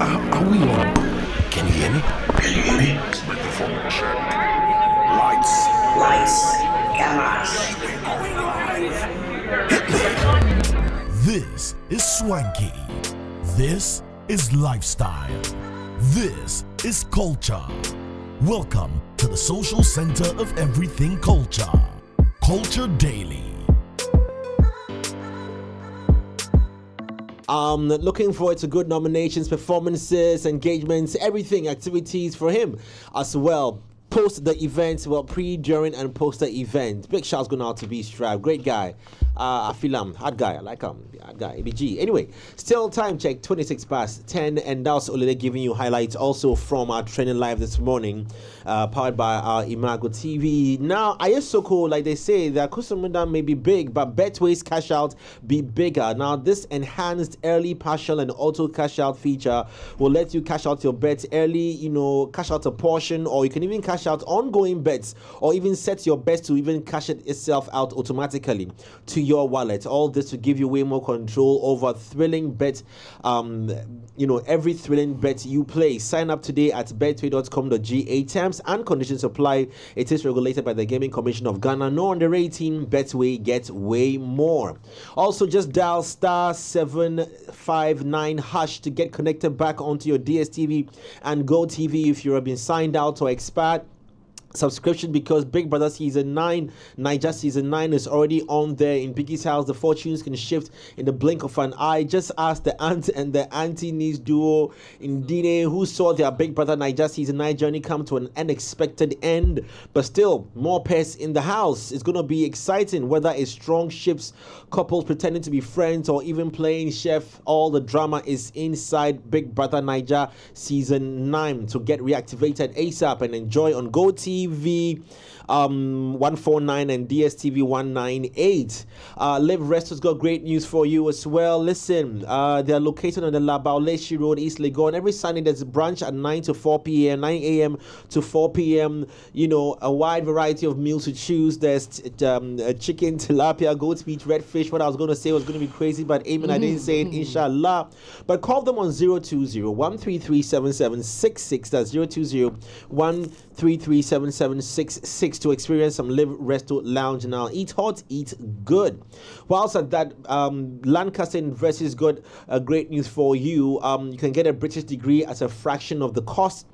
Uh, are we on? Can you hear me? Can you hear me? Microphone check. Lights. Lights, cameras. This is swanky. This is lifestyle. This is culture. Welcome to the social center of everything culture. Culture Daily. Um, looking forward to good nominations, performances, engagements, everything, activities for him as well. Post the event, well, pre, during, and post the event. Big shouts going out to B Strive. Great guy. Uh, feel him. Hard guy. I like him. Hard guy. ABG. Anyway, still time check 26 past 10. And that's Olele giving you highlights also from our training live this morning, uh, powered by our Imago TV. Now, Ayesoko, like they say, the Kusumunda may be big, but Betway's cash out be bigger. Now, this enhanced early partial and auto cash out feature will let you cash out your bets early, you know, cash out a portion, or you can even cash out ongoing bets, or even set your bets to even cash it itself out automatically to your wallet. All this to give you way more control over thrilling bet. Um, you know, every thrilling bet you play. Sign up today at betway.com.ga. Terms and conditions apply. It is regulated by the Gaming Commission of Ghana. No under 18. Betway get way more. Also, just dial star 759 hash to get connected back onto your DSTV and Go TV if you have been signed out or expired subscription because Big Brother season 9, Naija season 9 is already on there in Biggie's house. The fortunes can shift in the blink of an eye. Just ask the aunt and the auntie niece duo in Dine who saw their Big Brother Naija season 9 journey come to an unexpected end. But still, more pairs in the house. It's going to be exciting whether it's strong ships, couples pretending to be friends, or even playing chef. All the drama is inside Big Brother Naija season 9. To get reactivated ASAP and enjoy on Go TV. TV um, 149 and DSTV 198. Uh, Live Resto has got great news for you as well. Listen, uh, they're located on the Labauleshi Road, East Legon. Every Sunday there's a brunch at 9 to 4 p.m., 9 a.m. to 4 p.m. You know, a wide variety of meals to choose. There's um, chicken, tilapia, goat's meat, red fish. What I was going to say was going to be crazy, but Amen, I didn't say it, inshallah. But call them on 020 133 7766. That's 020 133 7766 to experience some Live Resto Lounge now. Eat hot, eat good. Whilst at that, um, Lancaster University's got uh, great news for you. Um, you can get a British degree at a fraction of the cost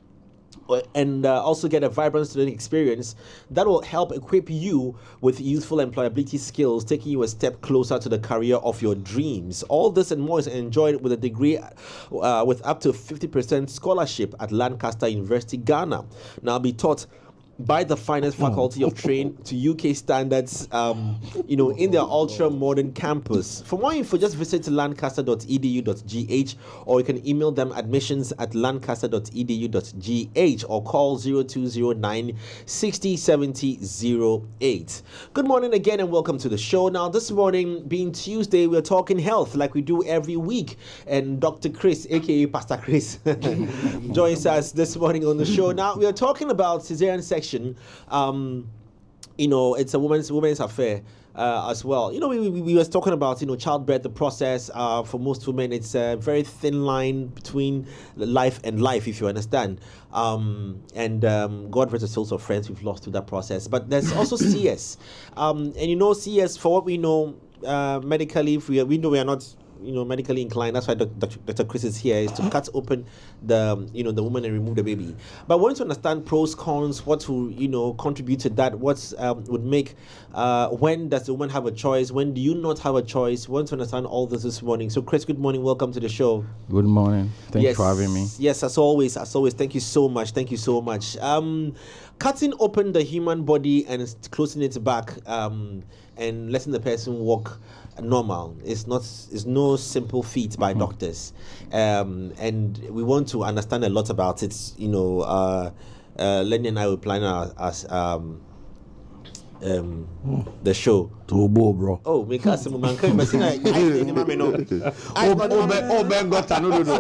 and uh, also get a vibrant student experience that will help equip you with useful employability skills, taking you a step closer to the career of your dreams. All this and more is enjoyed with a degree uh, with up to 50% scholarship at Lancaster University, Ghana. Now, be taught by the finest faculty of train to UK standards, um, you know, in their ultra modern campus. For more info, just visit lancaster.edu.gh or you can email them admissions at lancaster.edu.gh or call 0209 60 08. Good morning again and welcome to the show. Now, this morning, being Tuesday, we're talking health like we do every week. And Dr. Chris, aka Pastor Chris, joins us this morning on the show. Now, we are talking about cesarean section um, you know, it's a woman's woman's affair. Uh, as well. You know, we, we, we was talking about, you know, childbirth, the process. Uh, for most women, it's a very thin line between life and life, if you understand. Um, and um, God rest the souls of friends we've lost through that process. But there's also CS. Um, and you know, CS, for what we know, uh, medically, if we, we know we are not you know medically inclined. That's why Dr. Dr. Chris is here is to cut open the you know the woman and remove the baby. But want to understand pros cons, what to you know contribute to that, what um, would make uh, when does the woman have a choice, when do you not have a choice? Want to understand all this this morning. So Chris, good morning, welcome to the show. Good morning. Thanks yes, for having me. Yes, as always, as always, thank you so much. Thank you so much. Um, cutting open the human body and closing it back um, and letting the person walk normal. It's not. It's no simple feat by mm-hmm. doctors, um, and we want to understand a lot about it. You know, uh, uh, Lenny and I will plan our, as um, um, mm. the show. Turbo, bro. Oh, me cast some man. Can you see that? Oh, Ben gutter, no, no, no.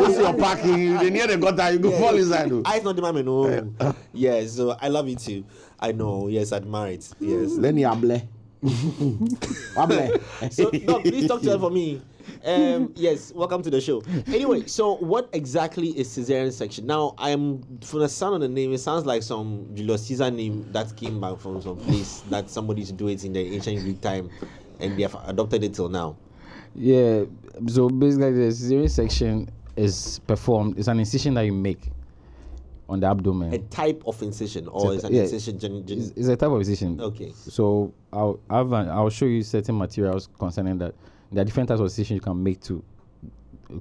This your parking. You near the gutter, you go fall inside. I not the man, no. Yes, so I love it too. I know. Yes, admire it. Yes. Lenny Able. so no, please talk to her for me. Um, yes, welcome to the show. Anyway, so what exactly is cesarean section? Now, I'm from the sound of the name, it sounds like some Julius Caesar name that came back from some place that somebody used to do it in the ancient Greek time, and they have adopted it till now. Yeah. So basically, the cesarean section is performed. It's an incision that you make on the abdomen. A type of incision, or It's a- an yeah, incision? Gen- gen- It's, it's a type of incision. Okay. So I'll an- I'll show you certain materials concerning that. There are different types of decisions you can make to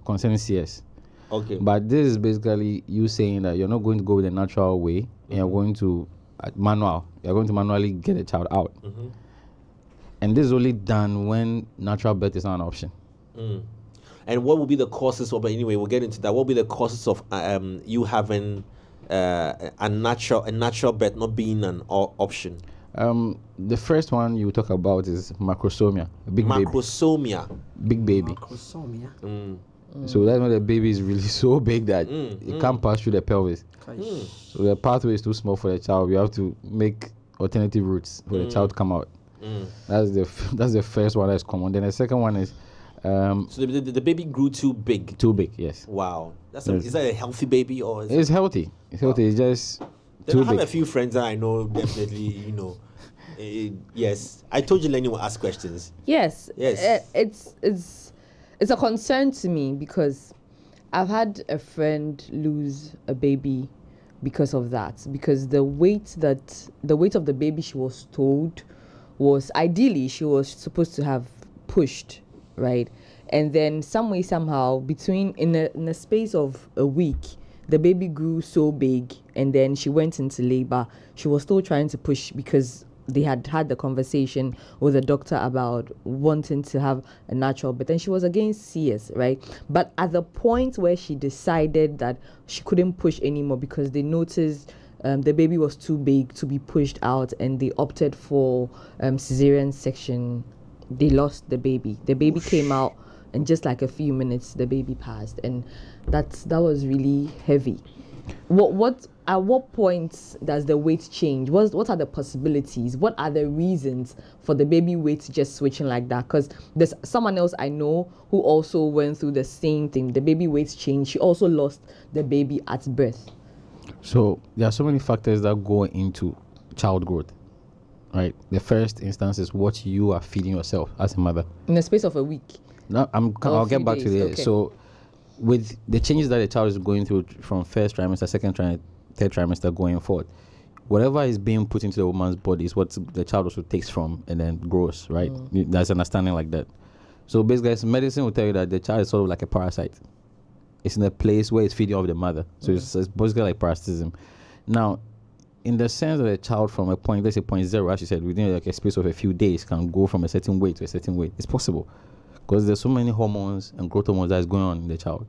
concerning CS. okay. But this is basically you saying that you're not going to go with the natural way, and Mm-hmm. you're going to uh, manual. You're going to manually get a child out. Mm-hmm. And this is only done when natural birth is not an option. And what will be the causes of? But anyway, we'll get into that. What will be the causes of um, you having uh, a natural a natural birth not being an o- option? Um, the first one you talk about is macrosomia, a big baby, Macrosomia. big baby. Macrosomia. Mm. So that's when the baby is really so big that mm, it mm. can't pass through the pelvis. So the pathway is too small for the child. We have to make alternative routes for the child to come out. That's the f- that's the first one that's common. Then the second one is um, So the, the, the baby grew too big. too big. Yes, Wow, that's a, Yes. is that a healthy baby or is it's healthy. It's healthy. It's just Then too I have big. a few friends that I know definitely, you know. eh, yes, I told you Lenny will ask questions. Yes. Yes. uh, it's it's it's a concern to me because I've had a friend lose a baby because of that. Because the weight that the weight of the baby she was told was ideally she was supposed to have pushed, right? And then some way somehow between in a in a space of a week the baby grew so big and then she went into labor. She was still trying to push because they had had the conversation with the doctor about wanting to have a natural but then she was against CS right? But at the point where she decided that she couldn't push anymore because they noticed um, the baby was too big to be pushed out and they opted for um, cesarean section they lost the baby. The baby came out and just like a few minutes the baby passed and that's that was really heavy. What what at what point does the weight change? What what are the possibilities? What are the reasons for the baby weight just switching like that? Because there's someone else i know who also went through the same thing. The baby weight changed. She also lost the baby at birth. So there are so many factors that go into child growth. Right. The first instance is what you are feeding yourself as a mother. in the space of a week No, I'm. Or I'll get back to days, okay. So, with the changes that the child is going through from first trimester, second trimester, third trimester going forward, whatever is being put into the woman's body is what the child also takes from and then grows. Right. Mm. There's understanding like that. So basically, it's- medicine will tell you that the child is sort of like a parasite. It's in a place where it's feeding off the mother. So it's, it's basically like parasitism. Now, in the sense that a child from a point, let's say point zero, as you said, within like a space of a few days can go from a certain weight to a certain weight. It's possible because there's so many hormones and growth hormones that is going on in the child.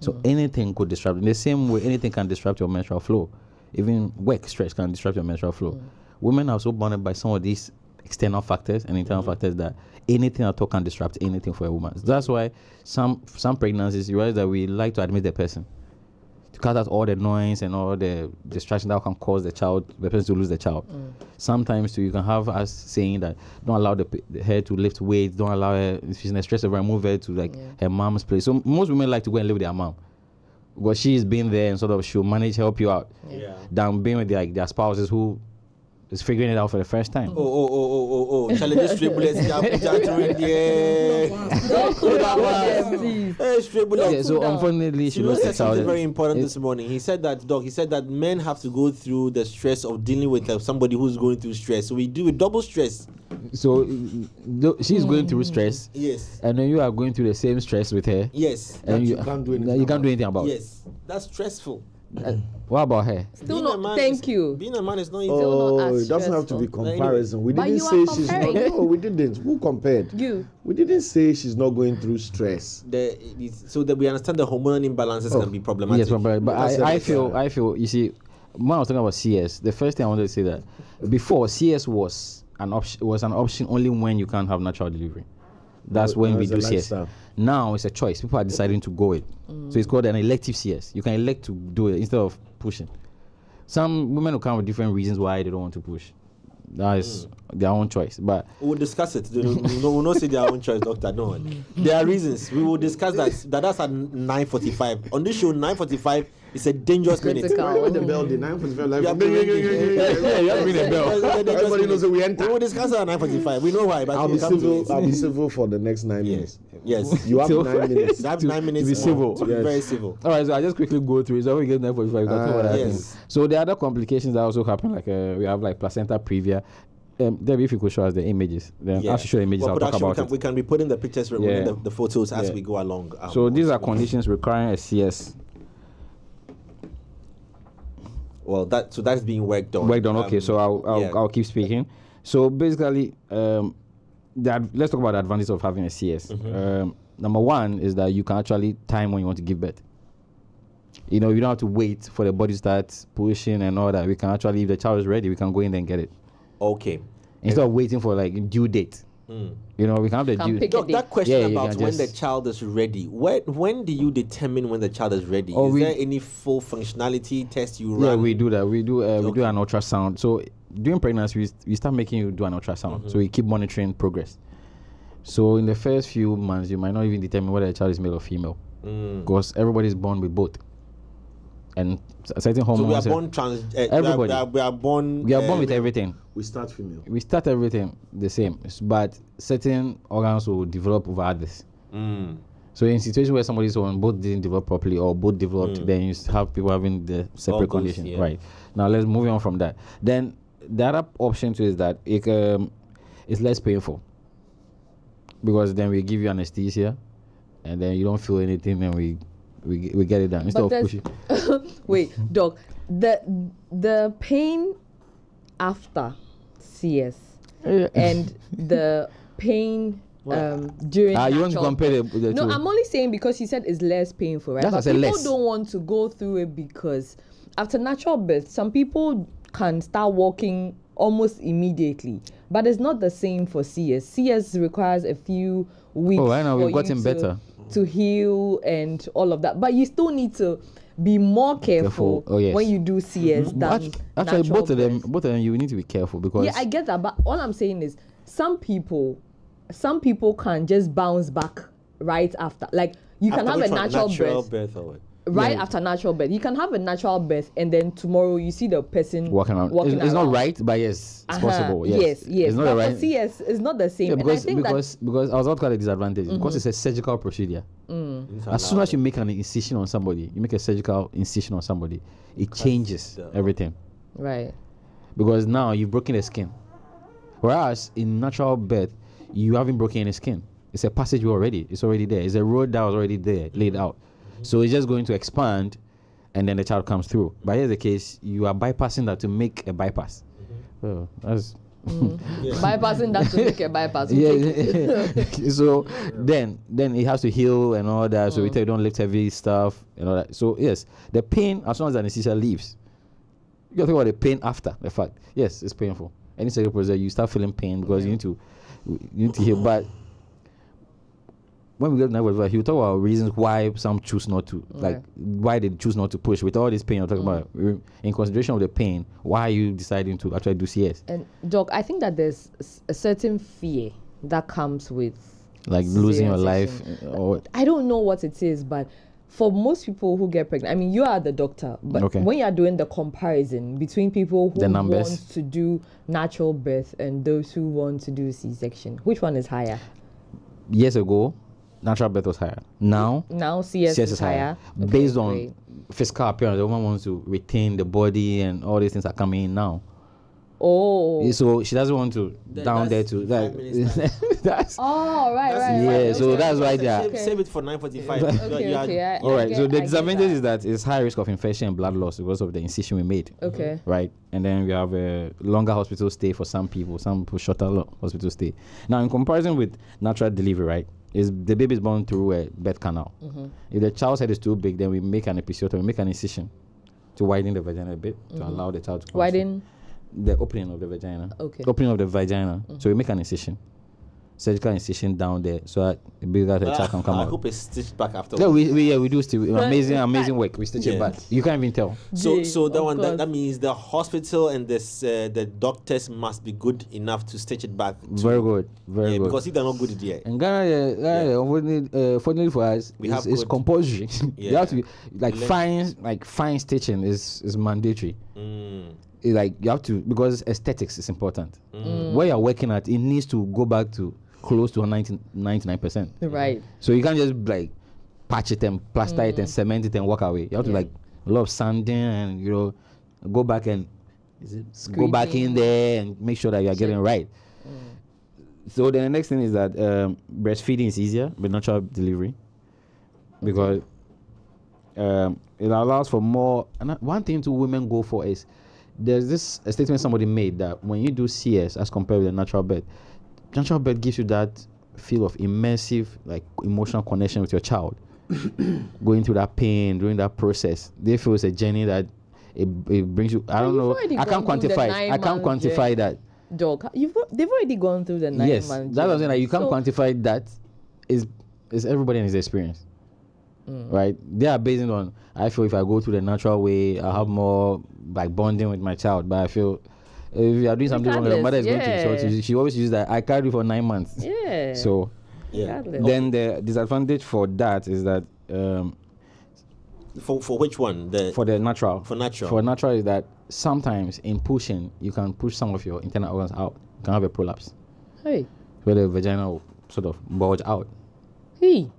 So mm. anything could disrupt. In the same way, anything can disrupt your menstrual flow. Even work stress can disrupt your menstrual flow. Mm. Women are so bounded by some of these external factors and internal mm. factors that anything at all can disrupt anything for a woman. So that's why some some pregnancies you realize that we like to admit the person cut out all the noise and all the distraction that can cause the child, the person to lose the child. Mm. Sometimes too, you can have us saying that don't allow the, p- the her to lift weights, don't allow her if she's in a stress over move her to like her mom's place. So most women like to go and live with their mom. Because she's been there and sort of she'll manage help you out. Yeah. Than being with like their spouses who is figuring it out for the first time. Oh, oh, oh, oh, oh, oh. Challenges stray bullets. yeah, put that through in there. Put that one. Hey, stray bullets. Yeah, so unfortunately she Cyril lost the said something child. very important It- this morning. He said that, dog, he said that men have to go through the stress of dealing with uh, somebody who's going through stress. So we do with double stress. So th- she's going through stress, Yes. and then you are going through the same stress with her. Yes. and you can't do anything You can't do anything about. It. Yes. That's stressful. Uh, what about her? still Being a not man thank is- you Being a man is not easy. Still not Oh, as it doesn't have to be comparison. We didn't you say are she's not. No, we didn't. Who compared? you We didn't say she's not going through stress. The, so that we understand the hormonal imbalances Oh. can be problematic. Yes, but, but I, I feel I feel you see when I was talking about CS, the first thing I wanted to say that before CS was an option was an option only when you can't have natural delivery. That's Now- when now we do CS. lifestyle. Now it's a choice. People are deciding to go it. So it's called an elective CS. You can elect to do it instead of pushing. Some women will come with different reasons why they don't want to push. That is their own choice. But We'll discuss it. No, we'll not say their own choice, doctor. No, there are reasons. We will discuss that. That that's at nine forty-five on this show. Nine forty-five is a dangerous minute. Critical. When the bell did 9:45, like, Yeah, yeah, yeah, to the bell. It's Everybody knows that we minute. enter. We will discuss it at nine forty-five. We know why, but I'll be civil. I'll be civil for the next nine minutes. Yes. You have nine minutes. You have To- nine to minutes be civil. To be Yes. very civil. all right, so I just quickly go through. it. So we get 945. Uh, what Ah, happens. yes. So the other complications that also happen, like uh, we have like placenta previa. Um, Debbie, if you could show us the images, then Yeah. as you show the images, Well, I'll talk about we can, it. we can be putting the pictures, yeah. Yeah. the, the photos as Yeah. we go along. um, So these are conditions requiring a CS. Well, that so that's being worked on. Worked on. Okay, Um, so I'll I'll, yeah. I'll keep speaking. So basically, um, that let's talk about the advantage of having a CS. Mm-hmm. Um, number one is that you can actually time when you want to give birth. You know, you don't have to wait for the body to start pushing and all that. We can actually, if the child is ready, we can go in there and get it Okay. instead of waiting for like due date. Mm. You know, we can have the Can due. pick Doc, that question Yeah, about can when the child is ready. When when do you determine when the child is ready? Oh, is we- there any full functionality test you run? Yeah, run? we do that. We do uh, we do an ultrasound. So during pregnancy, we, we start making you do an ultrasound. Mm-hmm. So we keep monitoring progress. So in the first few months, you might not even determine whether the child is male or female, Mm. because everybody is born with both, and c- certain So we are hormones. born trans. Uh, we are- Everybody. We are, we are born. we are born uh, with everything. We start female. We start everything the same, but certain organs will develop over others. Mm. So in situation where somebody's one both didn't develop properly or both developed, then you have people having the separate those, conditions. yeah. Right. Now let's move on from that. Then the other option too is that it um, it's less painful because then we give you anesthesia, and then you don't feel anything, and we we g- we get it done instead But of pushing. Wait, doc. The the pain after CS and the pain um, during. Ah, you want to compare the, birth. the No, two? I'm only saying because he said it's less painful, right? That's why I but said people less. don't want to go through it because after natural birth, some people can start walking almost immediately, but it's not the same for CS. CS requires a few weeks. Oh, I know, we've gotten you to- better. To heal and all of that, but you still need to be more careful, Careful. Oh, yes. when you do mm-hmm. CS than Act- Actually, both of them, both of them, you need to be careful because Yeah, I get that, but all I'm saying is some people, some people can just bounce back right after. Like you can have a natural, natural birth, birth. Or what? right Yeah. after natural birth. You can have a natural birth, and then tomorrow you see the person walking around. Walking it's, it's not right, but yes, it's Uh-huh. possible. Yes, yes, yes. It's not but the for right. CS, it's not the same. Yeah, and I because think Mm-hmm. because because I was about to call it disadvantage because it's a surgical procedure. Mm. You need to As soon as you make an incision on somebody, you make a surgical incision on somebody, it changes the- everything right. because now you've broken the skin. Whereas in natural birth, you haven't broken any skin. It's a passageway already. It's already there. It's a road that was already there, laid out. So it's just going to expand, and then the child comes through. But here's the case: you are bypassing that to make a bypass. Oh, that's Bypassing that to make a bypass. we take it. yeah. so then then it has to heal and all that. Mm. So we tell you don't lift heavy stuff and all that. So yes, the pain as soon as the anesthesia leaves, you gotta think about the pain after the fact. Yes, it's painful. Any surgical procedure, you start feeling pain because you need to you need to heal. But when we get to Naiva, he'll talk about reasons why some choose not to, like Right. why they choose not to push with all this pain. You're talking about Mm. in consideration of the pain. Why are you deciding to actually do CS? And doc, I think that there's a certain fear that comes with Like losing your life or I don't know what it is, but for most people who get pregnant, I mean, you are the doctor, but Okay. when you are doing the comparison between people who The numbers. want to do natural birth and those who want to do C-section, which one is higher? years ago, natural birth was higher. Now, Now CS, CS is higher, Okay, Based on great. physical appearance, the woman wants to retain the body, and all these things are coming in now. Oh. So she doesn't want to Th- down there that's to five that. that's Oh, right, right, Yeah, right. so okay. that's why they are- Save, save it for 9:45. Okay, okay. I, all I right. get- so the get disadvantage that. is that it's high risk of infection and blood loss because of the incision we made. Okay. Right, and then we have a longer hospital stay for some people. Some people shorter hospital stay. Now, in comparison with natural delivery, right, is the baby is born through a birth canal. Mm-hmm. If the child's head is too big, then we make an episiotomy, we make an incision to widen the vagina a bit to allow the child to. Mm-hmm. Widen. the opening of the vagina. Okay. Opening of the vagina. So we make an incision. Surgical incision down there so that the bigger the child can come I out. I hope it's stitched back after. Yeah, we, we yeah we do still amazing amazing work. We stitch Yeah. it back. You can't even tell. So, Yeah, so that of one that, that means the hospital and this uh, the doctors must be good enough to stitch it back. To, Very good, very yeah, good. because if they're not good, yeah. And Ghana, yeah, Yeah. unfortunately, uh, fortunately for us, We it's, have it's good- compulsory. you have to be like Learn- fine, like fine stitching is is mandatory. Mm. Like you have to because aesthetics is important. Mm. Where you're working at, it needs to go back to close to 99 percent. Right. So you can't just like patch it and plaster it and cement it and walk away. You have to like a lot of sanding and you know go back and is it go back in there and make sure that you are getting right. So then the next thing is that um, breastfeeding is easier with natural delivery because um, it allows for more. And one thing to women go for is there's this a statement somebody made that when you do CS as compared with a natural birth, natural birth gives you that feel of immersive like emotional connection with your child going through that pain during that process they feel it's a journey that it, it brings you i don't know i can't gone through the quantify it i can't quantify journey. that Dog, you've they've already gone through the nine yes what i'm like you can't so, quantify that is is everybody and his experience Mm. right they are based on i feel if i go through the natural way i have more like bonding with my child but i feel if you are doing something wrong your mother is Regardless, going to insult you she always use that i carried you for nine months Yeah. so Yeah. Regardless. then the disadvantage for that is that um, For for which one? The for the natural For natural. for natural is that sometimes in pushing you can push some of your internal organs out you can have a prolapse hey, where the vagina will sort of bulge out hey.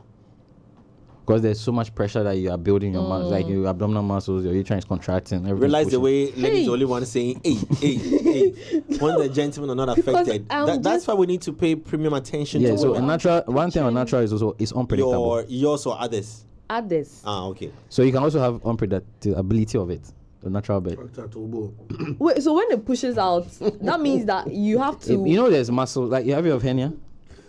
Because there's so much pressure that you are building your muscles like your abdominal muscles your uterine is contracting everything's realize the way ladies Hey. the only one saying hey hey hey when the gentlemen are not affected that, that's why we need to pay premium attention yeah to so a women. natural one thing on natural is also it's unpredictable your yours or others Others. ah okay so you can also have unpredictability of it the natural bed Wait, so when it pushes out, that means that you have to. you know there's muscle like you have you of hernia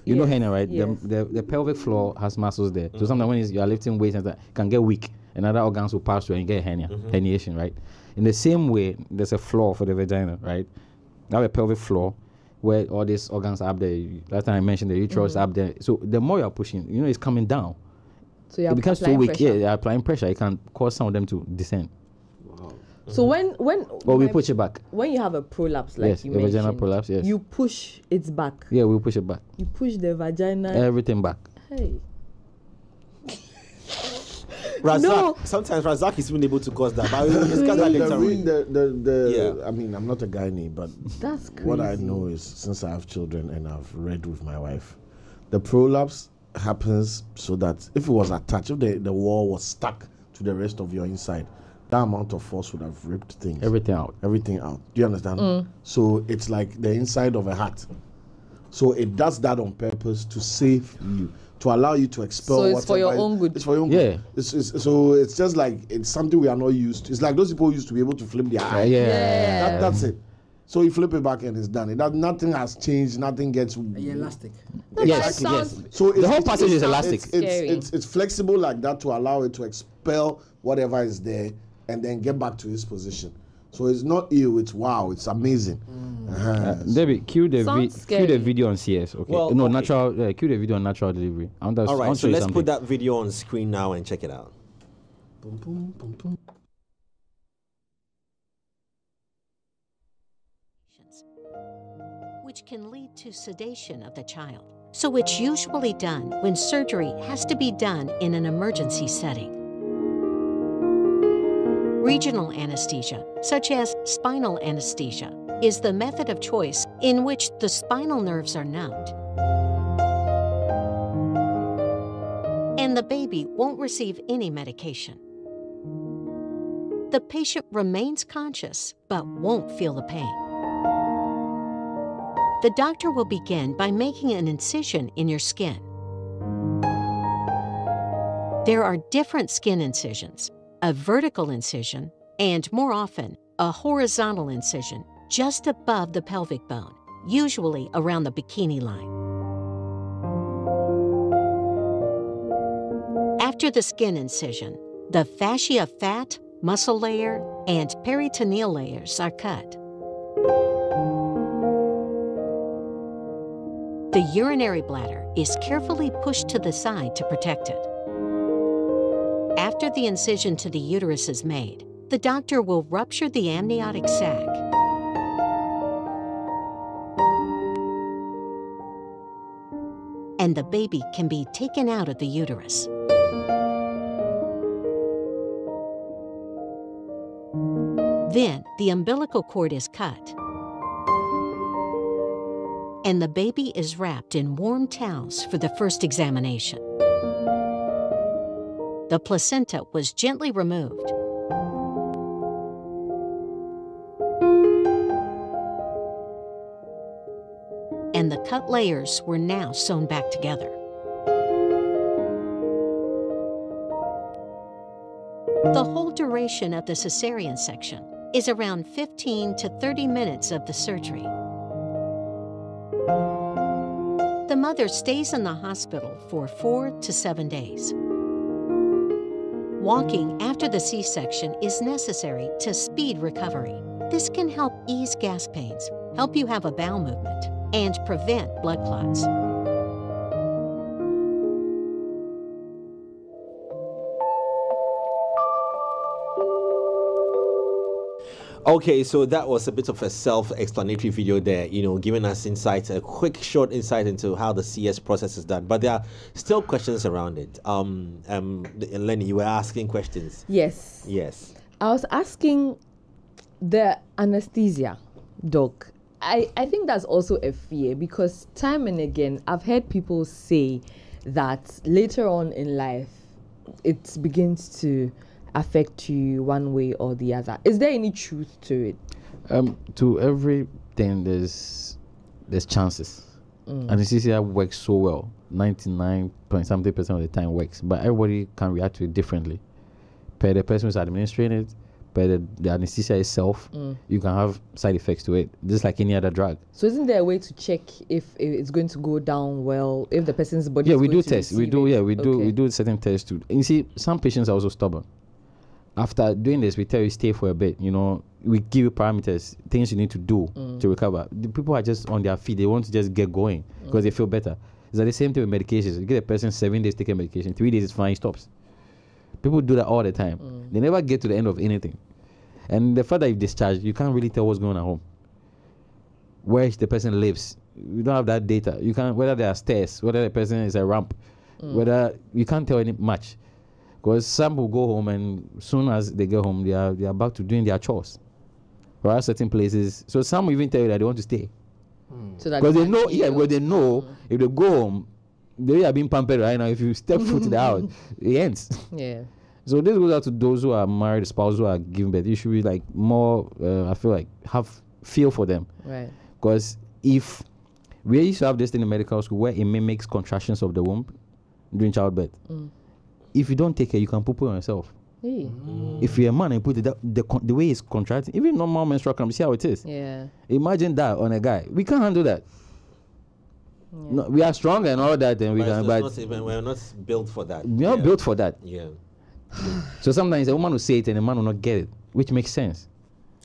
you know Yes, hernia right? Yes. the, the the pelvic floor has muscles there. So sometimes when you are lifting weights and that can get weak. And other organs will pass through and you get hernia mm-hmm. herniation right? In the same way there's a floor for the vagina right? Have a pelvic floor where all these organs are up there last time i mentioned the uterus mm-hmm. up there. So the more you're pushing you know it's coming down. So it becomes too weak. Pressure. yeah you're applying pressure. It can cause some of them to descend So mm-hmm. when when or we my- push it back when you have a prolapse, like Yes, you a vaginal prolapse, yes. you push it back. yeah we'll push it back You push the vagina. everything back hey. Razak No. sometimes Razak is even able to cause that but we'll discuss that The, later the, the, the, Yeah. I mean, I'm not a gynae, but That's crazy. what I know is since I have children and I've read with my wife, the prolapse happens so that if it was attached, if the, the wall was stuck to the rest of your inside, that amount of force would have ripped things. everything out everything out. Do you understand? Mm. So it's like the inside of a hat. So it does that on purpose to save you, to allow you to expel. So it's for your own good. It's for your own Yeah. good. It's, it's, so it's just like it's something we are not used to. It's like those people used to be able to flip their eye. yeah, yeah. That, that's it. So you flip it back and it's done. It does, nothing has changed. Nothing gets. elastic. yes yes So it's, The whole it's- passage is elastic. It's, it's, it's, it's flexible like that to allow it to expel whatever is there and then get back to his position. So it's not ill. It's wow. It's amazing. Uh-huh. Uh, Debbie, cue the vi- cue the video on CS. Okay. Well, no, okay. natural. Uh, cue the video on natural delivery. I want to, all want so let's something. put that video on screen now and check it out Boom, boom, boom, boom. which can lead to sedation of the child. So it's usually done when surgery has to be done in an emergency setting. Regional anesthesia, such as spinal anesthesia, is the method of choice in which the spinal nerves are numbed. And the baby won't receive any medication. The patient remains conscious but won't feel the pain. The doctor will begin by making an incision in your skin. There are different skin incisions a vertical incision, and more often, a horizontal incision just above the pelvic bone, usually around the bikini line. After the skin incision, the fascia fat, muscle layer, and peritoneal layers are cut. The urinary bladder is carefully pushed to the side to protect it. After the incision to the uterus is made, the doctor will rupture the amniotic sac. And the baby can be taken out of the uterus. Then the umbilical cord is cut. And the baby is wrapped in warm towels for the first examination. The placenta was gently removed. And the cut layers were now sewn back together. The whole duration of the cesarean section is around 15 to 30 minutes of the surgery. The mother stays in the hospital for four to seven days. Walking after the C section is necessary to speed recovery. This can help ease gas pains, help you have a bowel movement, and prevent blood clots. Okay, so that was a bit of a self-explanatory video there, you know, giving us insight, a quick, short insight into how the CS process is done. But there are still questions around it. Um, um, Lenny, you were asking questions. Yes. Yes. I was asking the anesthesia, doc. I, I think that's also a fear because time and again I've heard people say that later on in life it begins to affect you one way or the other. Is there any truth to it? Um, to everything, there's there's chances. and Anesthesia works so well, ninety nine point something percent of the time works, but everybody can react to it differently. Per the person who's administering it, per the, the anesthesia itself, you can have side effects to it, just like any other drug. So isn't there a way to check if it's going to go down well, if the person's body yeah, we do tests. We do. it? Yeah, we do. We do certain tests too. And you see, some patients are also stubborn. After doing this, we tell you stay for a bit. You know, we give you parameters, things you need to do Mm. to recover. The people are just on their feet. They want to just get going because they feel better. It's like the same thing with medications. You get a person seven days taking medication, three days is fine, stops. People do that all the time. Mm. They never get to the end of anything. And the fact that you discharge, you can't really tell what's going on at home. Where the person lives, you don't have that data. You can't whether there are stairs, whether the person is a ramp, whether you can't tell any much. Because some will go home and soon as they get home, they are they are back to doing their chores. Or at certain places, so some even tell you that they want to stay hmm. So that because they can know, yeah, because they know hmm. if they go home, they are being pampered right now. If you step foot in the house, it ends. Yeah. So this goes out to those who are married, spouses who are giving birth. You should be like more. Uh, I feel like have feel for them Right. because if we used to have this thing in medical school where it mimics contractions of the womb during childbirth. Mm. If you don't take care, you can poo poo on yourself. Hey. If you're a man and put it that, the con- the way it's contracting, even normal menstrual cramp, see how it is. Yeah. Imagine that on a guy. We can't handle that. No, we are strong and all that, and we can. But not even, we're not built for that. we're not yeah. built for that. Yeah. So sometimes a woman will say it and a man will not get it, which makes sense.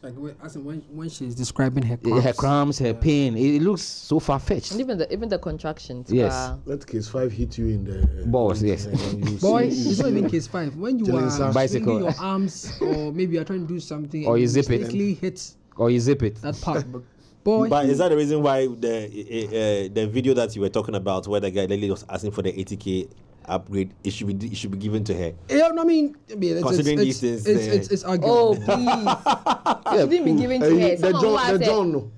Like when, as in when, when she's describing her cramps. Her cramps, her pain, it, it looks so far fetched. And even the even the contractions. Yes. uh, Let case five hit you in the Balls, yes. and then you Boy, it's not even case five. When you Chilling are some- Bicycle. swinging your arms, or maybe you're trying to do something, Or you zip it. mistakenly hit Or you zip it. that part. But boy, But is that the reason why the uh, the video that you were talking about, where the guy lady was asking for the 80k upgrade, it should be it should be given to her? yeah, no, I mean, I mean it's, Considering it's, these it's, things, it's, uh, it's, it's arguable. Oh please. Shouldn't be given to her. the Someone who John, has the a- John, no.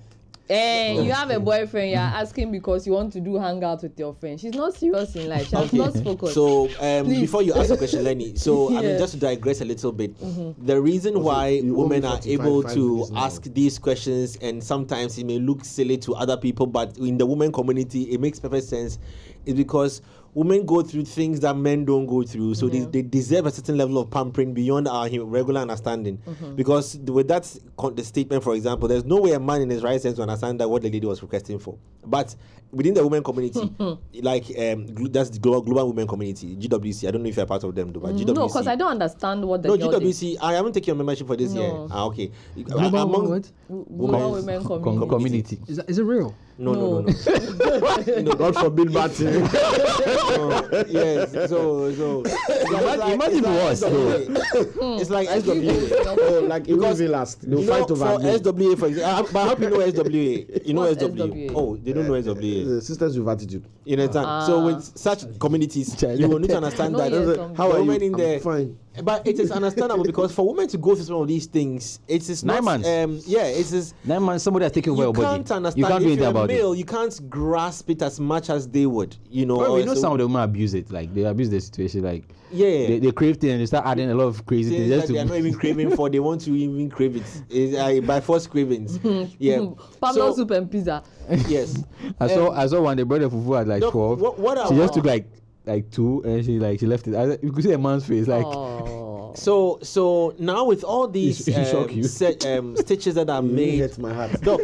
Eh, you have a boyfriend, you're asking because you want to do hangout with your friend. She's not serious in life. She has lost focus. So um, Please. before you ask the question, Lenny, so I mean just to digress a little bit, the reason why you owe me women are able five to minutes now. ask these questions and sometimes it may look silly to other people, but in the women community it makes perfect sense, is because women go through things that men don't go through, so they, they deserve a certain level of pampering beyond our regular understanding. Because with that con- the statement, for example, there's no way a man in his right sense to understand that what the lady was requesting for. But within the women community, like um, glo- that's the global, global women community, GWC. I don't know if you're part of them, though, but GWC. Mm, No, because I don't understand what the No, girl did. GWC. I haven't taken your membership for this year. Ah, okay. Global Among- what? Global women community. community. Is, that, is it real? No, no, no, no. God forbid bad yes. So, so. Imagine- imagine it was, SWA. It's like SWA. oh, like in Because, last, they'll fight for over me. SWA, for example, but I hope you know SWA. You know SWA. SWA? Oh, they don't know SWA. The sisters with attitude. You understand? So with such communities, you will need to understand that How are you? in I'm there. fine. But it is understandable because for women to go through some of these things, it is Nine not. months. Um, yeah, it is. Nine months, somebody has taken over You your body. can't understand. You can't do if anything you're about a it. male, you can't grasp it as much as they would. You know. Well, we know so- some of the women abuse it. Like they abuse the situation. Like Yeah. they, they crave things and they start adding a lot of crazy things things just that they are not even craving for. They want to even crave it. It's, uh, by force cravings. yeah. Pablo So- soup and pizza. Yes. I saw Um, I saw one. They brought the fufu at like Doc, twelve. what- what she just about- took like like two and she like she left it. I, you could see a man's face like. So so now with all these It should shock um, you. set, um, stitches that are made, hurts my heart. Doc,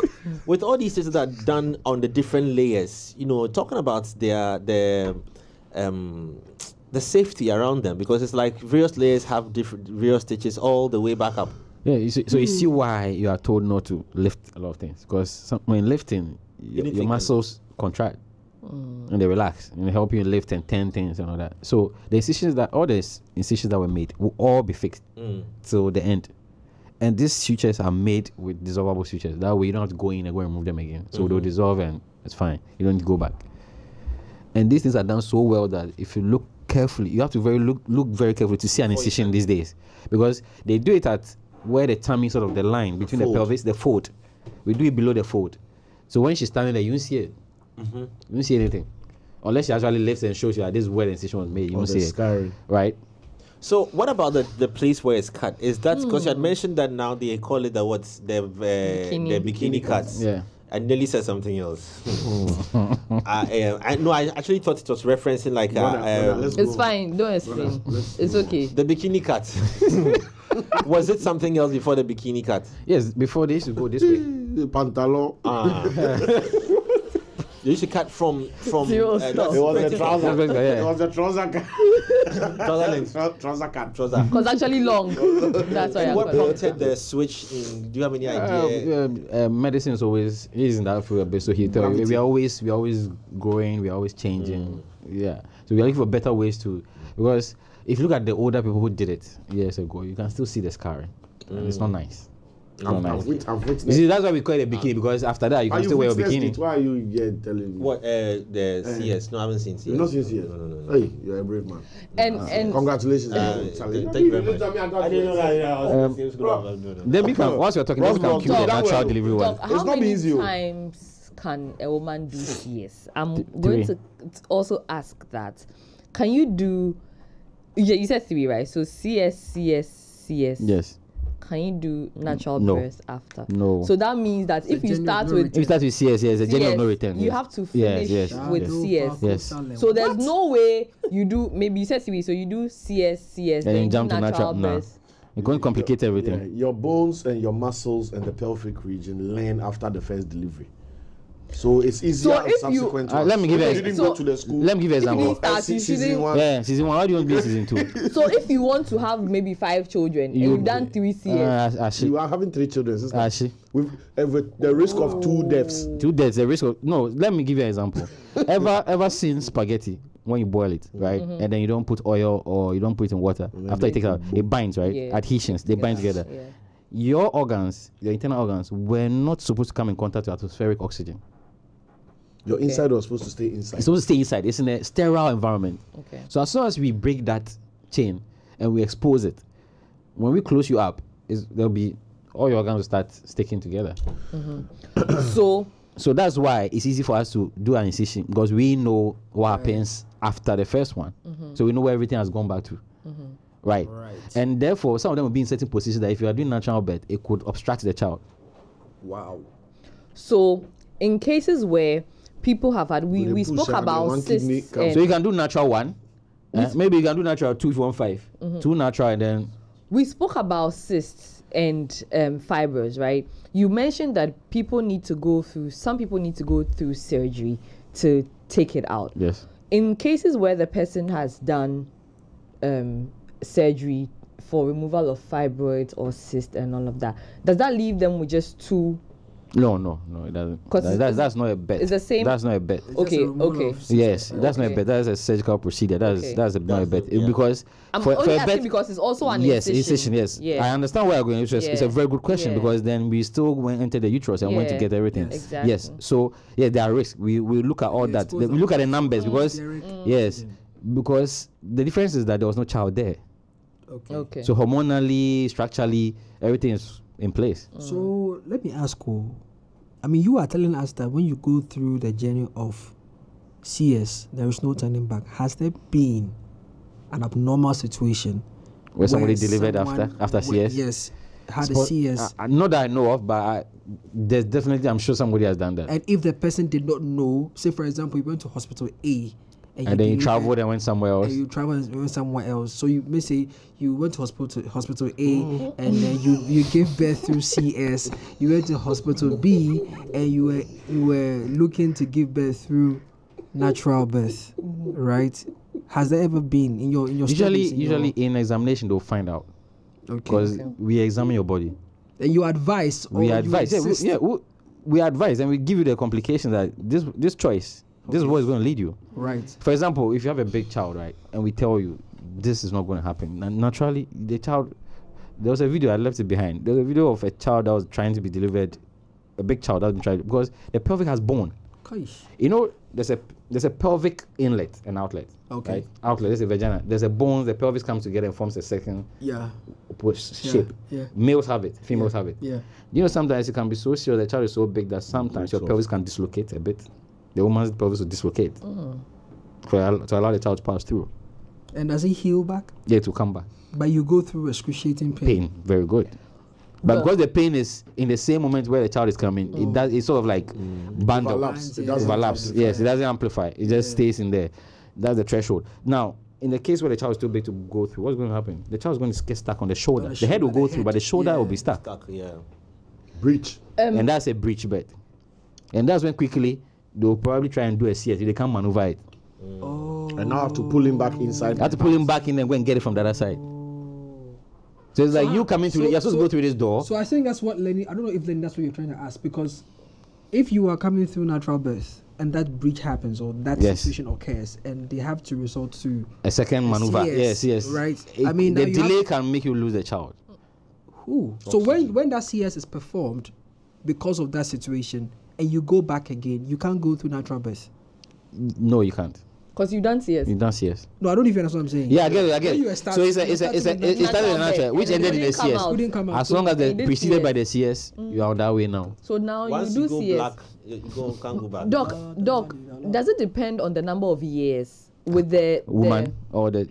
with all these stitches that are done on the different layers, you know, talking about their their um the safety around them because it's like various layers have different various stitches all the way back up. Yeah, you see, so you see why you are told not to lift a lot of things because when lifting, your, your muscles contract and they relax and they help you lift and ten things and all that. So the incisions that all the s- incisions that were made will all be fixed till the end. And these sutures are made with dissolvable sutures. That way you don't have to go in and go and remove them again. So they'll dissolve and it's fine. You don't need to go back. And these things are done so well that if you look carefully, you have to very look look very carefully to see an incision these days, because they do it at where the tummy sort of the line between the, fold. pelvis, the fold. We do it below the fold. So when she's standing there, you see it. You don't see anything, unless she actually lifts and shows you that this is where the incision was made. You Or don't the see it, scarring. right? So what about the, the place where it's cut? Is that because you had mentioned that now they call it the what's the uh, Bikini. the bikini cuts? Yeah. I nearly said something else. I, uh, I no, I actually thought it was referencing like uh, Brother, brother, um, let's It's go. fine. Don't explain. It's okay. the bikini cut. Was it something else before the bikini cut? Yes, before they used to go this way. The pantalon. Ah. They used to cut from from. Serious uh, stuff. It was a trouser. Yeah. It was a trouser cut. Trouser length. Trou- Trouser cut. Trouser. Because actually long. That's why What prompted the switch? In, do you have any idea? Uh, uh, uh, medicine is always he's in that field a bit, so he tell you we are always we are always growing, we are always changing. Yeah, so we are looking for better ways to because if you look at the older people who did it years ago, you can still see the scarring. And it's not nice. I've, nice. I've, wit- I've You see, that's why we call it a bikini because after that you Are can you still wear a bikini. it? Why are you yeah, telling me? What uh, the CS? No, I haven't seen CS. You've not seen CS? No, no, no. no. Hey, you're a brave man. And and Congratulations. Uh, Charlie. thank you very much. I didn't know that. Yeah, I was Um, same school. No, no. Then we can once we're talking, we can the that natural delivery one. How It's not many easy, oh. times can a woman do CS? I'm Th- going three. to also ask that. Can you do? Yeah, you said three, right? So CS, CS, CS. Yes. Can you do natural No. birth after? No. So that means that if you start no with If you start with CS, yes, a journey of CS, no return. you yes. have to Yes, finish yes, with yes. CS. Yes. So there's no way you do. Maybe you said three, so you do CS, CS, And then then you jump to natural. No. birth. You're going to complicate Yeah, everything. your bones and your muscles and the pelvic region learn after the first delivery. So it's easier So and if you- subsequent. Uh, let me give you you didn't So- go to the school. Let me give you an example. didn't start, Se- season one. Yeah, season one. Why do you want to be in season two? So if you want to have maybe five children and You- you've done three CS. Uh, you are having three children, sister. actually. With, uh, with the risk of two deaths. Two deaths, the risk of no. Let me give you an example. ever ever seen spaghetti when you boil it, right? Mm-hmm. And then you don't put oil or you don't put it in water. After you take it out, it binds, right? Yeah. Adhesions, they bind together. yeah. Your organs, your internal organs, were not supposed to come in contact with atmospheric oxygen. Your inside was supposed to stay inside. It's supposed to stay inside. It's in a sterile environment. Okay. So as soon as we break that chain and we expose it, when we close you up, is there'll be all your organs will start sticking together. Mm-hmm. so So that's why it's easy for us to do an incision because we know what happens after the first one. Mm-hmm. So we know where everything has gone back to. Mm-hmm. Right. Right. And therefore, some of them will be in certain positions that if you are doing natural birth, it could obstruct the child. wow. so in cases where people have had. We we spoke about cysts. comes- So you can do natural one. eh? maybe you can do natural two if you 5 Mm-hmm. Two natural and then we spoke about cysts and um, fibers, right? You mentioned that people need to go through, some people need to go through surgery to take it out. yes. In cases where the person has done um, surgery for removal of fibroids or cysts and all of that, does that leave them with just two? No, no, no, it doesn't. 'Cause That- it's- that's, that's not a bet. it's the same- That's not a bet. Okay, a okay. of cysts. Yes, that's not a bet. That's a surgical procedure. That's Okay. that's a, not a bet the- yeah. because I'm for, only for a asking bet because it's also an yes, incision. incision. Yes, Yeah. I understand where you're going. It's, just, it's a very good question Yeah. because then we still went into the uterus and went to get everything. Yes. Exactly. Yes. So yeah, there are risks. We we look at all You that. We look at the them. numbers mm. because Derek. Mm. yes, because the difference is that there was no child there. Okay. Okay. So hormonally, structurally, everything is in place. So let me ask you. I mean, you are telling us that when you go through the journey of CS, there is no turning back. Has there been an abnormal situation Where somebody delivered someone after after where- CS. Yes, had a CS, uh, uh, not that I know of, but I, there's definitely, I'm sure somebody has done that. and if the person did not know, say for example, you went to hospital A, And then you delivered- traveled and went somewhere else. and you travel and went somewhere else. So you may say you went to hospital hospital A Mm-hmm. and then you you gave birth through CS. You went to hospital B and you were you were looking to give birth through natural birth, right? Has there ever been in your in your Usually, studies, in your- usually in examination they'll find out okay. because we examine your body. and you advise or We you advise, yeah, we, yeah, we, we advise, and we give you the complications that this this choice, this is what is going to lead you. right. For example, if you have a big child, right, and we tell you this is not going to happen, and naturally the child, there was a video I left it behind. There was a video of a child that was trying to be delivered, a big child that was trying because the pelvic has bone. Gosh. You know, there's a there's a pelvic inlet and outlet. Okay. Right? Outlet. There's a vagina. There's a bone. The pelvis comes together and forms a second Yeah. push Yeah, shape. yeah. Males have it. Females have it. Yeah. You know, sometimes it can be so serious. The child is so big that sometimes your pelvis can dislocate a bit. The woman's pelvis will dislocate mm. for al- to allow the child to pass through. And does it heal back? Yeah, it will come back. But you go through excruciating pain. Pain, very good. But Well- because the pain is in the same moment where the child is coming, it mm. does. It's sort of like mm. bundle. Overlaps. It doesn't overlaps. Yes, it doesn't amplify. It just stays in there. That's the threshold. Now, in the case where the child is too big to go through, what's going to happen? The child is going to get stuck on the shoulder. the the, head will go the through, but the shoulder will be stuck. Stuck, yeah. Breech. and um, that's a breech bed. And that's when quickly they'll probably try and do a CS. They can't maneuver it. Oh. And now I have to pull him back inside. I have to pull him back in and go and get it from the other side. So it's like you coming through. so- you're supposed to go through this door. So I think that's what Lenny. I don't know if Lenny that's what you're trying to ask because if you are coming through natural birth and that breech happens or that Yes. situation occurs and they have to resort to a second maneuver. CS, yes, yes. right. It- I mean, the you have- delay can make you lose the child. who? So when when that CS is performed because of that situation and you go back again, you can't go through natural birth. No, you can't. Because you see us. You don't CS. No, I don't even understand what I'm saying. Yeah, I get it. I get you it. start- So it's a, you it's a, it's a, it started with natural which ended in the CS. out. Couldn't come out. As long as they preceded by CS. the CS, you are on that way now. So now Once you you do go see us. black, you you go, can't go back. Doc, doc, does it depend on the number of years with the Woman or the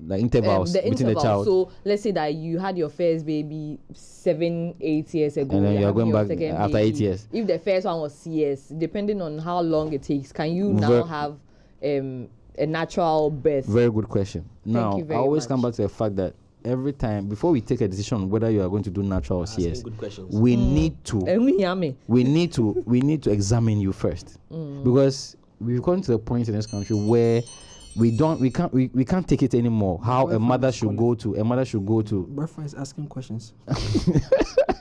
The, no, like um, intervals the between interval. the child. So let's say that you had your first baby seven, eight years ago. And then you're you're going your back second after eight years. If the first one was CS, depending on how long it takes, can you Ver- now have um, a natural birth? Very good question. Now, you I very always much. come back to the fact that every time before we take a decision whether you are going to do natural or Asking CS, good questions. we need to me, hear me. we need to we need to examine you first because we've gotten to the point in this country where we don't we can't we, we can't take it anymore how a mother should go to a mother should go to Referee is asking questions.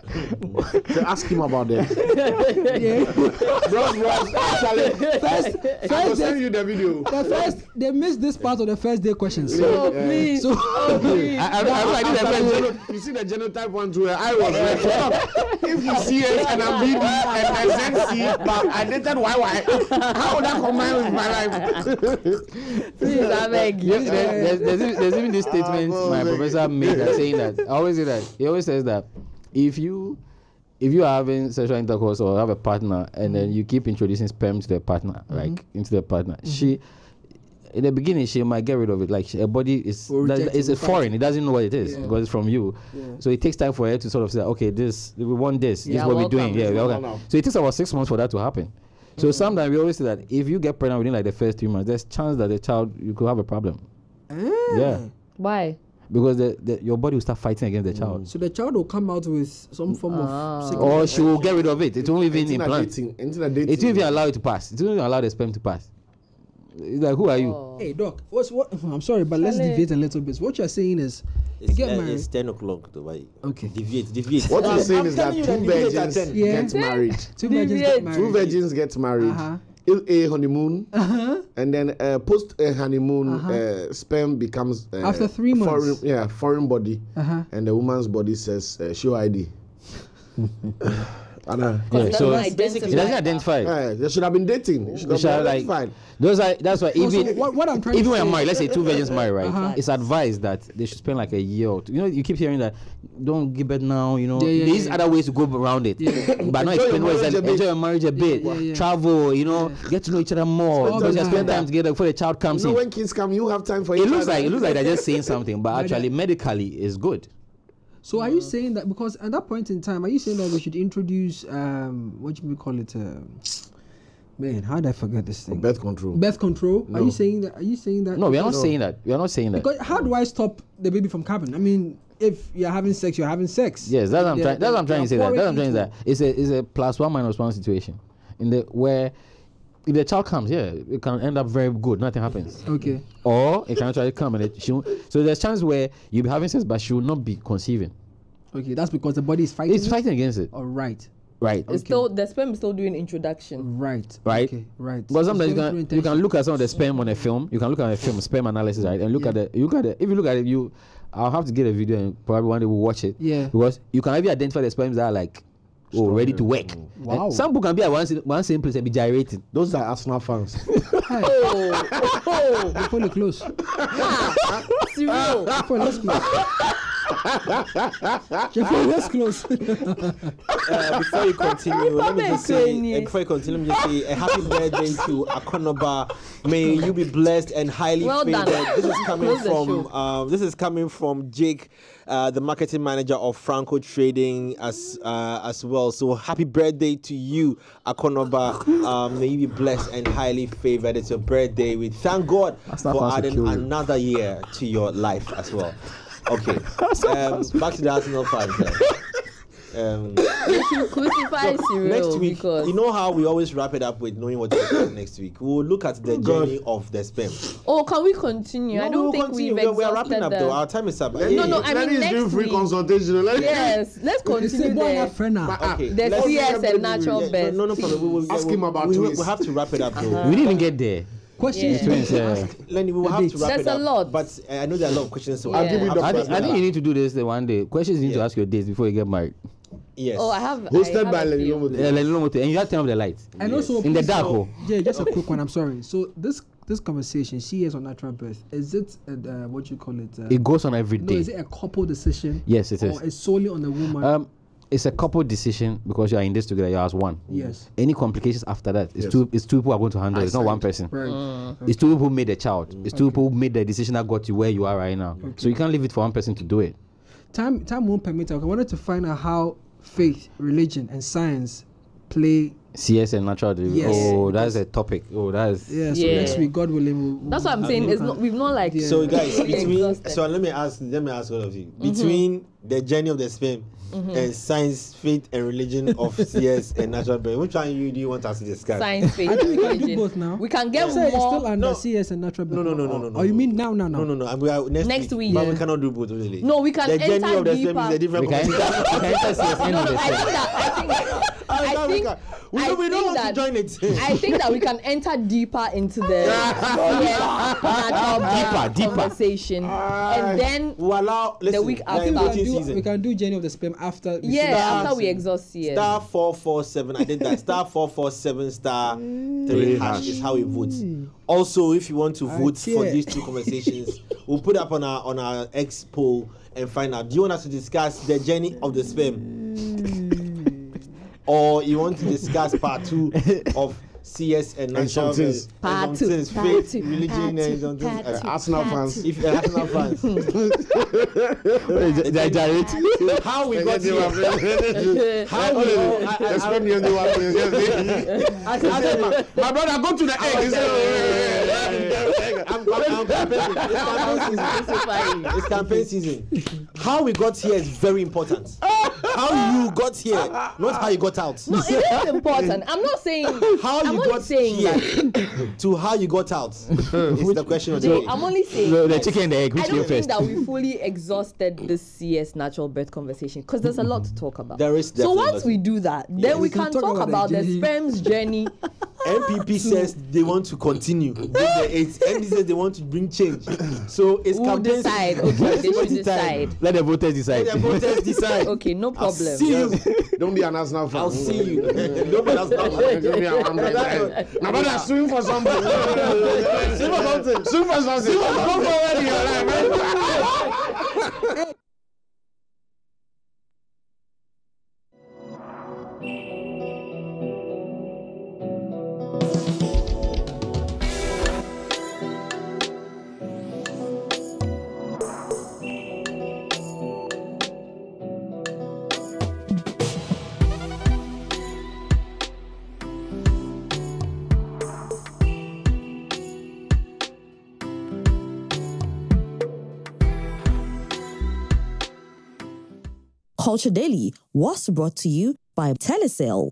So ask him about that. Bros, bros, actually, First, I will first, send you the video. the first they missed this part of the first day questions. Oh, please. So oh, please. I, I, I, did the geno- you see the genotype one too. I was like, up. If you see it and I'm BB and I said C, but I dated YY, how would that combine with my life? please, I beg you. Yeah, there- there's, there's, there's even this statement Oh, my my professor made that saying that I always say that he always says that if you if you are having sexual intercourse or have a partner and then you keep introducing sperm to the partner like into the partner she in the beginning she might get rid of it like she, her body is that, it's it, a foreign it doesn't know what it is Yeah. because it's from you Yeah. so it takes time for her to sort of say okay this we want this this Yeah, is what we're doing welcome. yeah we're Welcome welcome. so it takes about six months for that to happen So sometimes we always say that if you get pregnant within like the first three months, there's chance that the child you could have a problem. Yeah, Why? Because the, the your body will start fighting against the child, So the child will come out with some form Ah. of sickness. or she will get rid of it. It won't even implant. Intimidating. Intimidating. It won't even allow it to pass. It won't even allow the sperm to pass. It's like, who are you? Hey, doc, what's what? I'm sorry, but let's deviate a little bit. What you're saying is, you It's, get uh, married. it's 10 o'clock. though, Okay. Deviate, deviate. What I'm- you're saying I'm is that you two virgins 10. Yeah. get married. Two virgins get married. Two virgins get married. Uh-huh. A honeymoon, and then uh, post a honeymoon, Uh-huh. uh, sperm becomes uh, After three months. Foreign, yeah, foreign body, Uh-huh. and the woman's body says uh, show ID. Anna, Yeah, It so doesn't it doesn't identify. uh, they should have been dating. They should have should been have, like fine. those are that's why Also, even what, what I'm trying even to when say, you're married, let's say two virgins married, right? Uh-huh. It's advised that they should spend like a year or two. You know, you keep hearing that don't give birth now. You know, Yeah, yeah, there's yeah, other ways to go around it, Yeah. but not Enjoy your explain what is marriage that. a bit. Enjoy your marriage a bit, yeah, yeah. travel. You know, get to know each other more. all Because you that. spend time together before the child comes You know in. when kids come, you have time for It looks like it looks like they're just saying something, but actually medically it's good. So are you saying that because at that point in time, are you saying that we should introduce um what you call it? Um, man, how did I forget this thing? birth control. Birth control. Are you saying that? Are you saying that? No, we are not because- saying that. We are not saying that. Because how do I stop the baby from coming? I mean, if you're having sex, you're having sex. Yes, that's what I'm trying. That's what I'm trying to say. That. That's what I'm trying to say. That. It's a it's a plus one minus one situation, in the where if the child comes, yeah, it can end up very good. Nothing happens. Okay. Or it can actually come and it she won't- so there's chance where you'll be having sex, but she will not be conceiving. Okay, that's because the body is fighting. It's it? fighting against it, All right. right? It's still the sperm is still doing introduction. Right. Right. Okay. Right. But sometimes you can you can look at some of the sperm on a film. You can look at a film sperm analysis, right? And look at the you look at the if you look at it, you I'll have to get a video and probably one day we'll watch it. Yeah. Because you can even identify the sperms that are like oh ready to work. Wow. some people can be at one one same place and be gyrating. Those are Arsenal fans. Before you close. Cyril. Before let's close. Close. uh, before you continue, let me just say, uh, before you continue, let me just say a happy birthday to Akonoba. May you be blessed and highly Well favored. This is coming from um, this is coming from Jake, uh, the marketing manager of Franco Trading, as uh, as well. So happy birthday to you, Akonoba. Um, may you be blessed and highly favored. It's your birthday. We thank God for adding another year to your life as well. Okay, um, back to the Arsenal fans. Um, crucify Cyril next week, because you know how we always wrap it up with knowing what to expect next week. We'll look at the journey of the sperm. Oh, can we continue? I No, don't we'll think continue. we've We are- we wrapping exhausted up the- though. Our time is up. No, no, I mean is doing next free week. consultation. Lenny- Yes, let's continue there. Okay, The let's- CS and natural Yeah, birth. No, no problem. We will, Ask we, him about we, twins. we have to wrap it up though. We didn't even get there. Question Yeah. Twins, yeah. Lenny, we will have to wrap There's it a up. lot. But uh, I know there are a lot of questions. So I'll we'll give you the to I think, I think you need to do this the one day. Questions you need to Yeah. ask your dates before you get married. Yes. Oh, I have. I Hosted have by a Lenny to- and you have to turn off the lights. And also In the dark, uh, oh. Yeah, just a quick one. I'm sorry. So this this conversation, CS on natural birth, is it uh, what you call it? Uh, It goes on every no, day. is it a couple decision? Yes, it is. Or it's solely on the woman? Um, it's a couple decision because you are in this together. You're as one. Yes. Any complications after that, it's Yes. two. It's two people are going to handle. it. It's not one person. right. It's two people who made the child. It's two people who made the decision that got you where you are right now. So you can't leave it for one person to do it. Time time won't permit. I wanted to find out how faith, religion, and science play. CS and natural delivery. Yes. Oh, that's a topic. Oh, that's. Yeah. So Yeah. next week, God willing, we'll, That's what I'm saying. It's not. We've not like. Yeah. So guys, between so let me ask let me ask all of you Mm-hmm. between the journey of the sperm and science, faith, and religion of CS and natural birth, which one you do you want us to discuss? science faith. I think we can do both now. We can get So it's still more. under No. CS and natural birth. No, no, no, no, or- no, no. Oh, you mean now, now, now? No, no, no. I'm, we are next, Next week. But we cannot do both really. No, we can The journey enter of the deeper. sperm is a different We can enter, we can enter CS end No, no, I same. think that. I think. Oh, I I think. we. We I don't, we don't think want that- to join it. I think that we can enter deeper into the yes, Deeper, deeper. conversation, and then We'll allow. Listen, week we are after. we can do season. we can do journey of the sperm after. we yeah, finish. after we exhaust CS. Star four four seven. I did that. Star four four seven star mm. three hash is how we vote. Mm. Also, if you want to vote for these two conversations, we'll put up on our on our X poll and find out. Do you want us to discuss the journey of the sperm, mm. or you want to discuss part two of CS and some things. Part two, things, part faith, two, religion, part and some things. part Uh, Arsenal fans. If uh, Arsenal fans, gyrate. how we got here? How we Expect me only one my brother, go to the egg. He said, I'm, I'm, I'm. It's campaign season. It's campaign season. How we got here is very important. How you got here, not how you got out. No, it is important. I'm not saying. How I'm you got saying here that. to how you got out is the question of the day. I'm only saying. So the that chicken and the egg, which I don't think first? that we fully exhausted this CS natural birth conversation because there's a lot to talk about. There is So once we do that, then we we can can talk talk about about the the sperm's journey. NPP says they want to continue. Eight. NDP says they want to bring change. So it's We'll campaign decide. Okay, It's they should decide. Let the voters decide. Let the voters decide. Okay, no I'll problem. see you. Don't be an Arsenal fan. I'll see you. Don't be us now. Don't be a one man. My brother, swim for something. Swim for something. Swim for something. Go forward in Culture Daily was brought to you by Telecel.